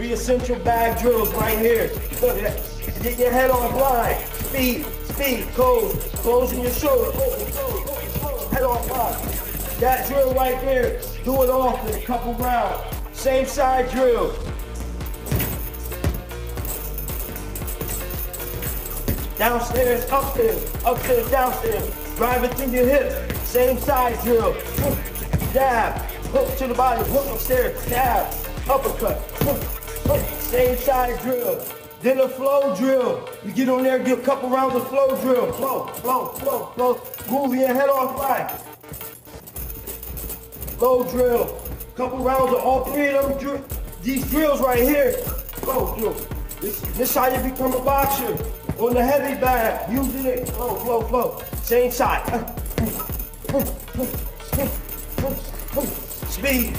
Three essential bag drills right here. Look at that. Get your head on line. Speed, speed, close, closing your shoulder. Head on line. That drill right there, do it often, a couple rounds. Same side drill. Downstairs, upstairs, upstairs, downstairs. Drive it through your hips. Same side drill. Jab, hook to the body, hook upstairs, jab, uppercut. Same side drill. Then a flow drill. You get on there, get a couple rounds of flow drill. Flow, flow, flow, flow. Move your head off right. Flow drill. Couple rounds of all three of them. Dr- these drills right here. Flow drill. This, this how you become a boxer. On the heavy bag, using it. Flow, flow, flow. Same side. Speed.